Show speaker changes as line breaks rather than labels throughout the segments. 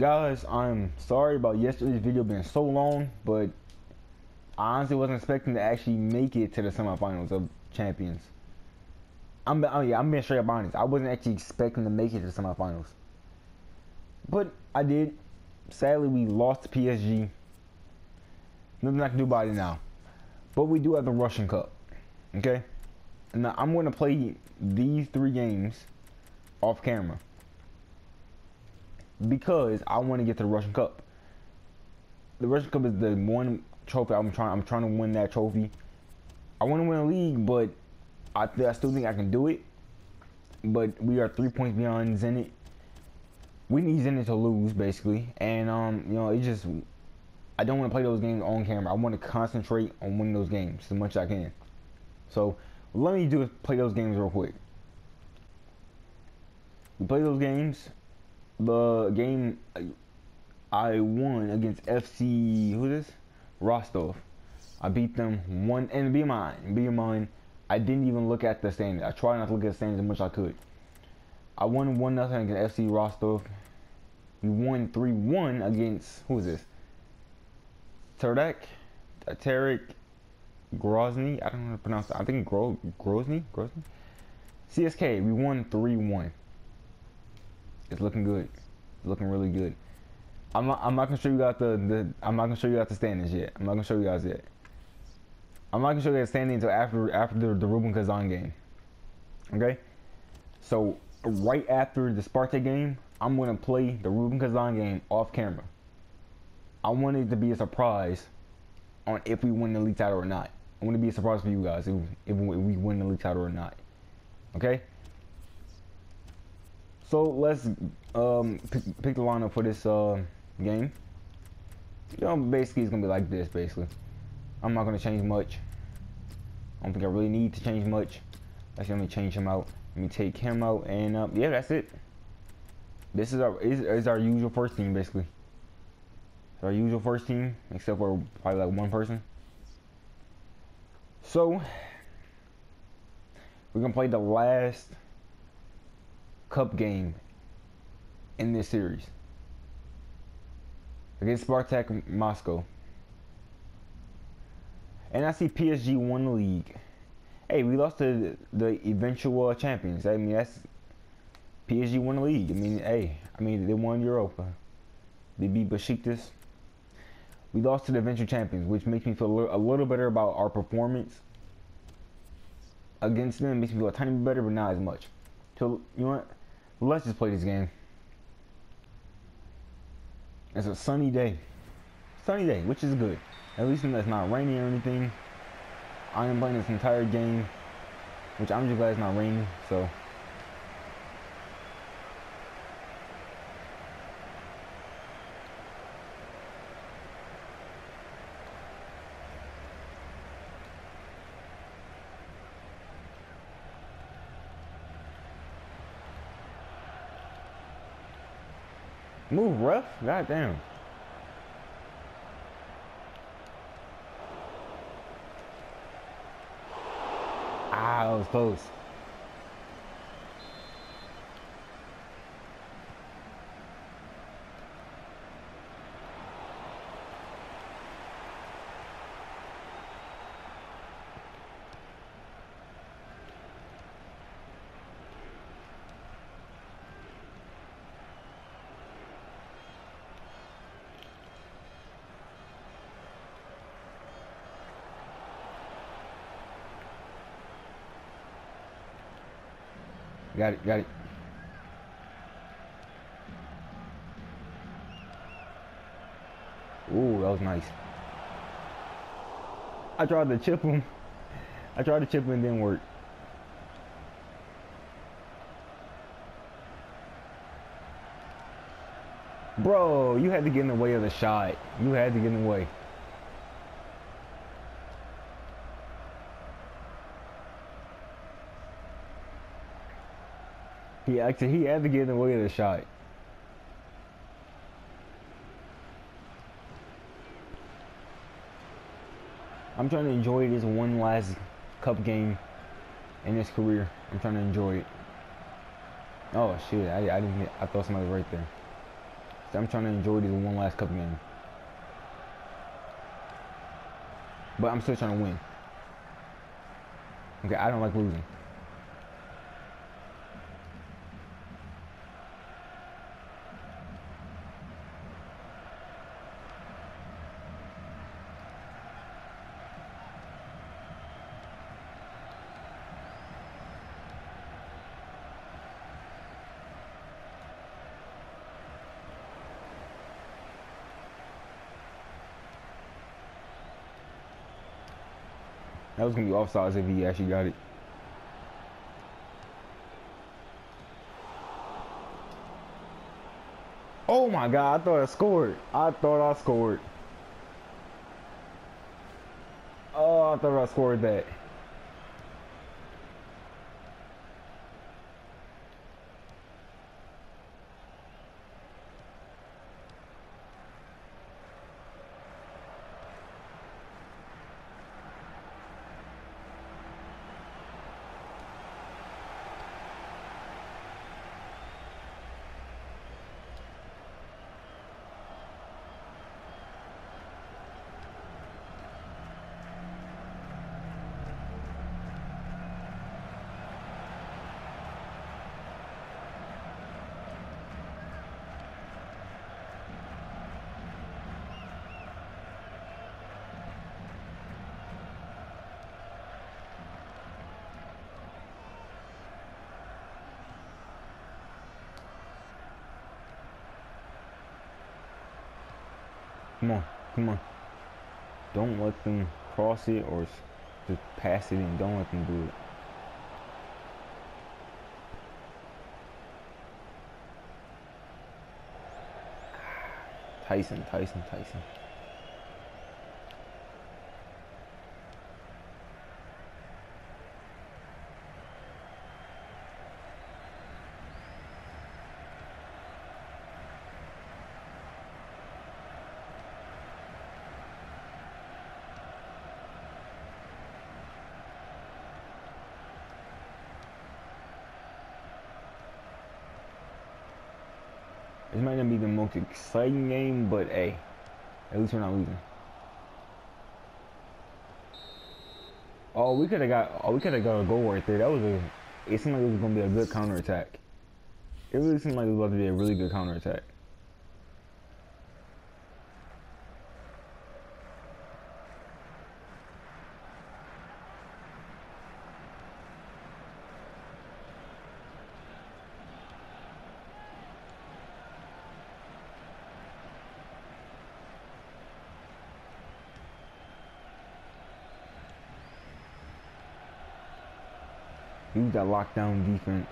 Guys, I'm sorry about yesterday's video being so long, but I honestly wasn't expecting to actually make it to the semifinals of champions. I'm, oh yeah, I'm being straight up honest. I wasn't actually expecting to make it to the semifinals. But I did. Sadly, we lost to PSG. Nothing I can do about it now. But we do have the Russian Cup. Okay? Now, I'm going to play these three games off camera. Because I want to get to the Russian Cup. The Russian Cup is the one trophy I'm trying I'm trying to win that trophy. I want to win a league, but I, I still think I can do it. But we are three points beyond Zenit. We need Zenit to lose, basically. And, um, you know, it just... I don't want to play those games on camera. I want to concentrate on winning those games as much as I can. So, let me do play those games real quick. We play those games. The game I won against FC, who is this? Rostov. I beat them one, and be mine, be mine. I didn't even look at the standings. I tried not to look at the standings as much as I could. I won one nothing against FC Rostov. We won three one against who is this? Terdek, uh, Tarek, Grozny. I don't know how to pronounce that. I think Gro Grozny, Grozny. CSK. We won three one. It's looking good. It's looking really good. I'm not, I'm not gonna show you guys the, the I'm not gonna show you guys the standings yet. I'm not gonna show you guys yet. I'm not gonna show you guys standings until after after the, the Rubin Kazan game. Okay, so right after the Sparta game, I'm gonna play the Rubin Kazan game off camera. I want it to be a surprise on if we win the league title or not. I want to be a surprise for you guys if, if we win the league title or not. Okay. So let's um, pick, the lineup for this uh, game. You know, basically it's gonna be like this. Basically, I'm not gonna change much. I don't think I really need to change much. Let's let me change him out. Let me take him out, and uh, yeah, that's it. This is our is, is our usual first team basically. Our usual first team, except for probably like one person. So we're gonna play the last cup game in this series against Spartak Moscow. And I see PSG won the league. Hey, we lost to the eventual champions. I mean, that's PSG won the league. I mean, hey, I mean they won Europa. They beat Besiktas. We lost to the eventual champions, which makes me feel a little better about our performance against them. It makes me feel a tiny bit better, but not as much. So you know what? Let's just play this game. It's a sunny day. Sunny day, which is good. At least it's not raining or anything. I am playing this entire game, which I'm just glad it's not raining, so. Rough. God damn. Ah, that was close. Got it, got it. Ooh, that was nice. I tried to chip him. I tried to chip him and didn't work. Bro, you had to get in the way of the shot. You had to get in the way. He actually he had to get in the way of the shot. I'm trying to enjoy this one last cup game in his career. I'm trying to enjoy it. Oh shit! I, I didn't. I thought somebody was right there. So I'm trying to enjoy this one last cup game. But I'm still trying to win. Okay, I don't like losing. That was gonna be offsides if he actually got it. Oh my god, I thought I scored. I thought I scored. Oh, I thought I scored that. Come on, come on. Don't let them cross it or just pass it and don't let them do it. Taison, Taison, Taison. This might not be the most exciting game, but hey, at least we're not losing. Oh, we could have got. Oh, we could have got a goal right there. That was a. It seemed like it was gonna be a good counter attack. It really seemed like it was about to be a really good counter attack. Use that lockdown defense.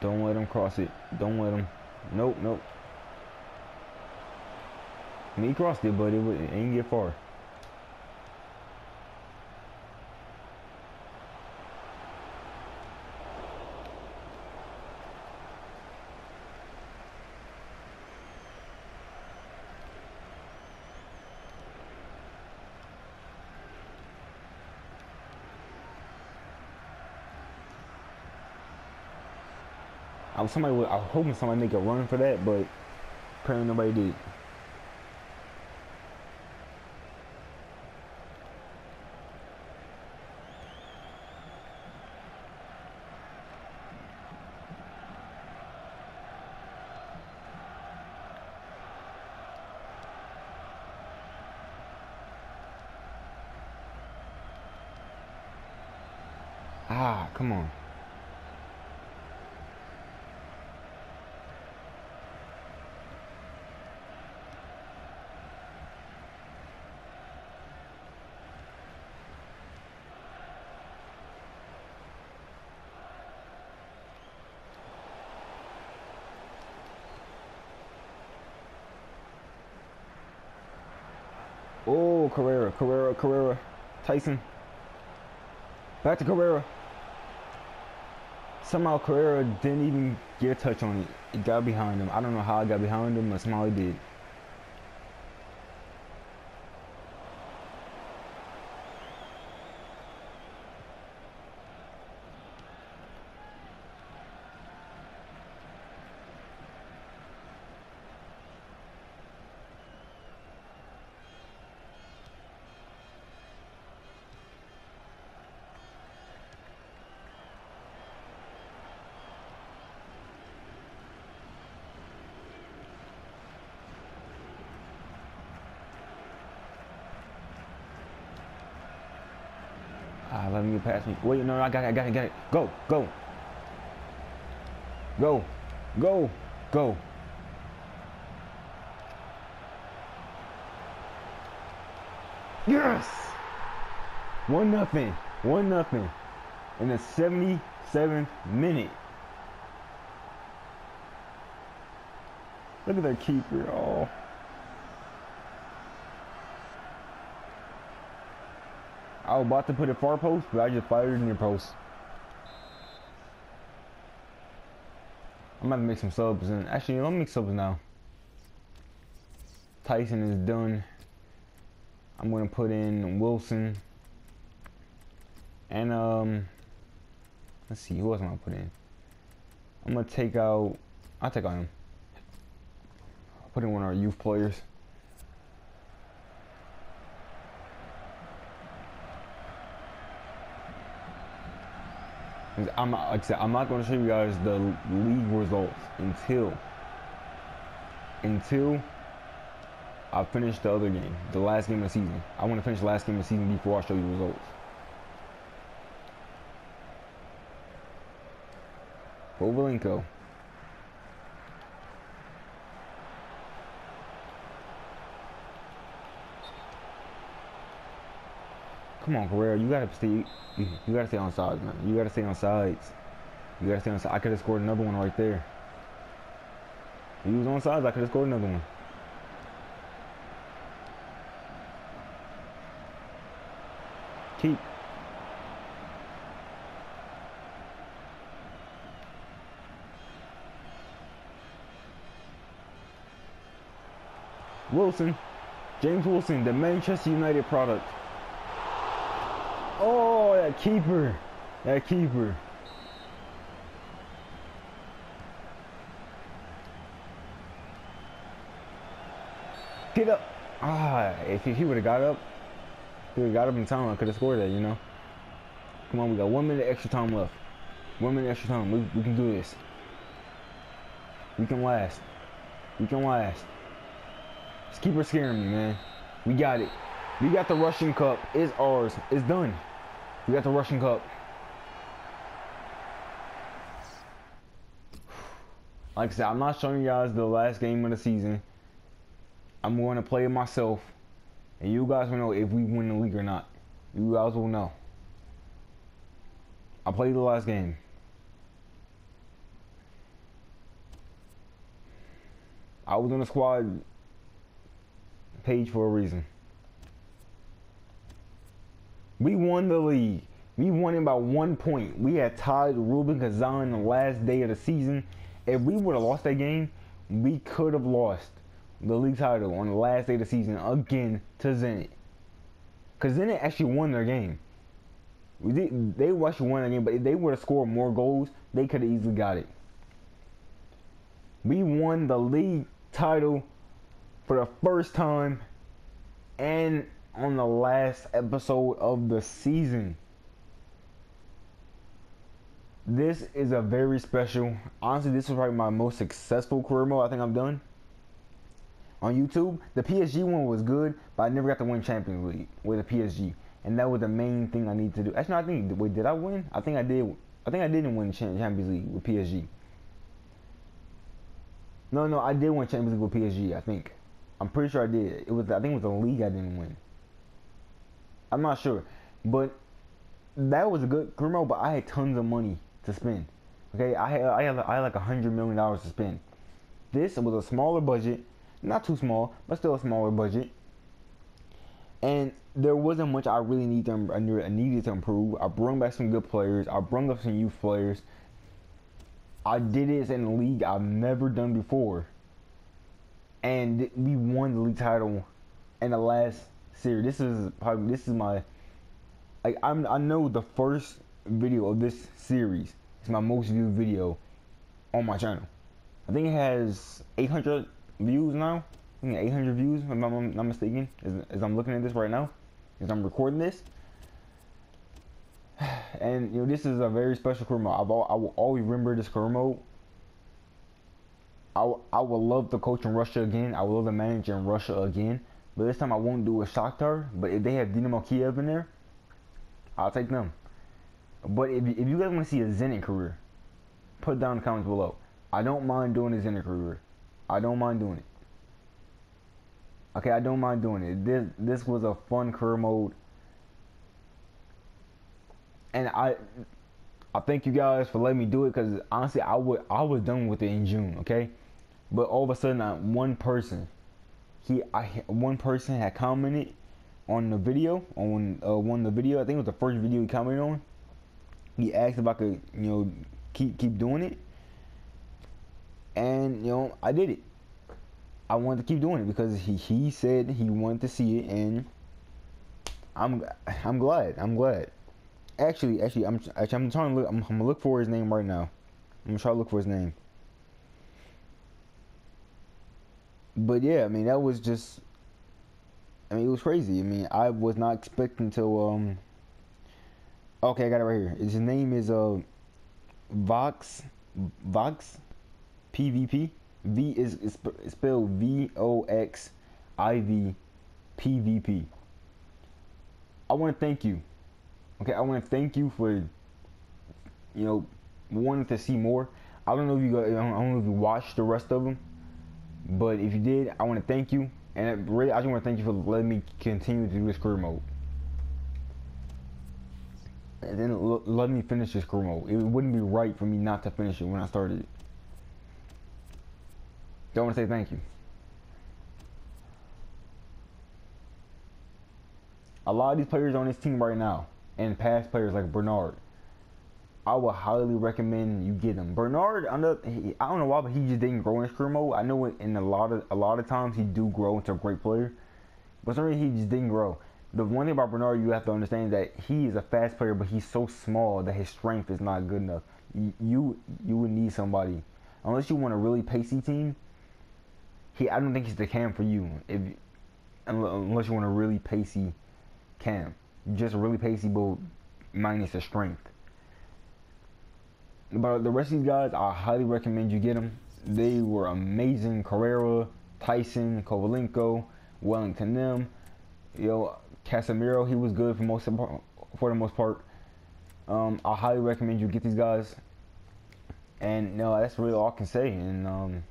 Don't let him cross it. Don't let him. Nope, nope. Mean, he crossed it, but it, it ain't get far. I was somebody. I was hoping somebody make a run for that, but apparently nobody did. Ah, come on. Oh, Correa, Correa, Correa, Taison. Back to Correa. Somehow Correa didn't even get a touch on it. It got behind him. I don't know how I got behind him, but somehow did. Me past me. Wait, no, no, I got it, I got it, I got it. Go, go. Go, go, go. Yes! One nothing. One nothing. In the 77th minute. Look at that keeper. Oh. Was about to put it far post, but I just fired in your post. I'm about to make some subs and actually let me make subs now. Taison is done. I'm gonna put in Wilson. And um let's see, who else am I gonna put in? I'm gonna take out I'll take out him. I'll put in one of our youth players. I'm like I said, I'm not going to show you guys the league results until until I finish the other game, the last game of the season. I want to finish the last game of the season before I show you results. Kovalenko. Come on, Guerrero, you gotta stay. You, gotta stay on sides, man. You gotta stay on sides. You gotta stay on sides. I could have scored another one right there. If he was on sides, I could have scored another one. Keep. Wilson. James Wilson, the Manchester United product. Oh, that keeper. That keeper. Get up. Ah, if he, would have got up, he would have got up in time, I could have scored that, you know. Come on, we got one minute extra time left. One minute extra time. We, we can do this. We can last. We can last. Just keep her scaring me, man. We got it. We got the Russian Cup. It's ours. It's done. We got the Russian Cup. Like I said, I'm not showing you guys the last game of the season. I'm going to play it myself. And you guys will know if we win the league or not. You guys will know. I played the last game. I was on the squad page for a reason. We won the league. We won it by one point. We had tied Rubin Kazan the last day of the season. If we would have lost that game, we could have lost the league title on the last day of the season again to Zenit. Because Zenit actually won their game. We did, they actually won the game, but if they would have scored more goals, they could have easily got it. We won the league title for the first time and on the last episode of the season. This is a very special. Honestly, this is probably my most successful career mode I think I've done on YouTube. The PSG one was good, but I never got to win Champions League with the PSG, and that was the main thing I need to do. Actually, I think wait, did I win? I think I did. I think I didn't win Champions League with PSG. No, no, I did win Champions League with PSG. I think. I'm pretty sure I did. It was I think it was the league I didn't win. I'm not sure, but that was a good career But I had tons of money to spend. Okay, I had I had, I had like a hundred million dollars to spend. This was a smaller budget, not too small, but still a smaller budget. And there wasn't much I really need to I needed to improve. I brought back some good players. I brought up some youth players. I did this in a league I've never done before, and we won the league title in the last series. This is probably this is my like I'm I know the first video of this series is my most viewed video on my channel. I think it has 800 views now. I think 800 views, if I'm not mistaken, as, as I'm looking at this right now, as I'm recording this. And you know, this is a very special career mode. I've, I will always remember this career mode. I, I would love to coach in Russia again. I would love to manage in Russia again. But this time I won't do a Shakhtar. But if they have Dynamo Kiev in there, I'll take them. But if, if you guys want to see a Zenit career, put down in the comments below. I don't mind doing a Zenit career. I don't mind doing it. Okay, I don't mind doing it. This this was a fun career mode. And I I thank you guys for letting me do it because honestly I would I was done with it in June, okay? But all of a sudden uh, one person he I one person had commented on the video on uh, one of the video I think it was the first video he commented on. He asked if I could you know keep keep doing it, and you know I did it. I wanted to keep doing it because he he said he wanted to see it, and I'm I'm glad I'm glad. Actually, actually, I'm actually I'm trying to look. I'm, I'm gonna look for his name right now. I'm gonna try to look for his name. But yeah, I mean that was just. I mean it was crazy. I mean I was not expecting to. Um. Okay, I got it right here. His name is uh. Vox, Vox, PvP. V is, is spelled I want to thank you Okay, I want to thank you for, you know, wanting to see more. I don't know if you got, I don't know if you watched the rest of them, but if you did, I want to thank you. And uh, really, I just want to thank you for letting me continue to do this career mode. And then let me finish this career mode. It wouldn't be right for me not to finish it when I started I want to say thank you. A lot of these players on this team right now, and past players like Bernard. I would highly recommend you get him. Bernard, I don't know why, but he just didn't grow in career mode. I know in a lot of a lot of times he do grow into a great player, but some reason he just didn't grow. The one thing about Bernard you have to understand is that he is a fast player, but he's so small that his strength is not good enough. You you would need somebody, unless you want a really pacey team. He I don't think he's the cam for you if unless you want a really pacey cam just a really pacey, but minus the strength. But the rest of these guys, I highly recommend you get them. They were amazing. Correa, Taison, Kovalenko, Wellington, them. Know, Casemiro, he was good for most for the most part. Um, I highly recommend you get these guys. And no, that's really all I can say. And um,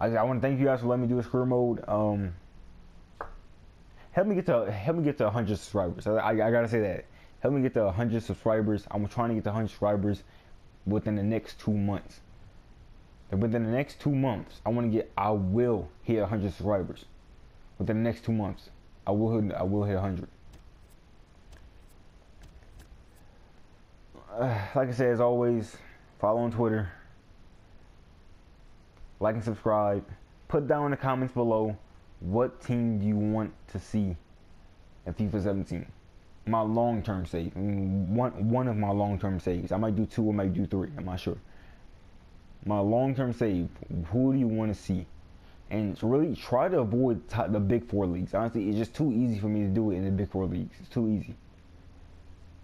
I, I want to thank you guys for letting me do a career mode. Um, help me get to help me get to 100 subscribers. I, I, I gotta say that. Help me get to 100 subscribers. I'm trying to get to 100 subscribers within the next two months. And within the next two months, I want to get. I will hit 100 subscribers. Within the next two months, I will hit. I will hit 100. Uh, like I said, as always, follow on Twitter. Like and subscribe. Put down in the comments below what team do you want to see in FIFA 17? My long-term save. one one of my long-term saves. I might do two. I might do three. I'm not sure. My long-term save. Who do you want to see? And really try to avoid the big four leagues. Honestly, it's just too easy for me to do it in the big four leagues. It's too easy.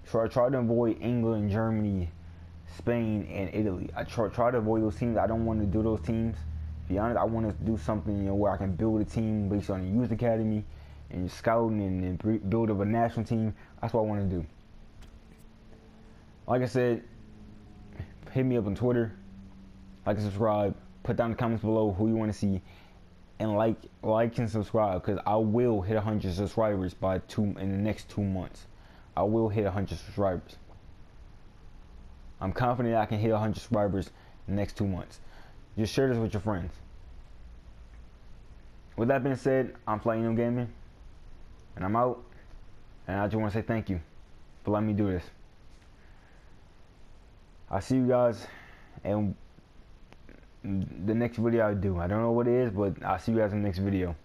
So I try to avoid England, Germany, Spain, and Italy. I try, try to avoid those teams. I don't want to do those teams To be honest, I want to do something you know where I can build a team based on the youth academy and scouting and, and build up a national team. That's what I want to do. Like I said, hit me up on Twitter, like and subscribe, put down the comments below who you want to see, and like like and subscribe because I will hit 100 subscribers by two in the next two months. I will hit 100 subscribers. I'm confident I can hit 100 subscribers in the next two months. Just share this with your friends. With that being said, I'm Flyinho Gaming, and I'm out. And I just want to say thank you for letting me do this. I'll see you guys in the next video I do. I don't know what it is, but I'll see you guys in the next video.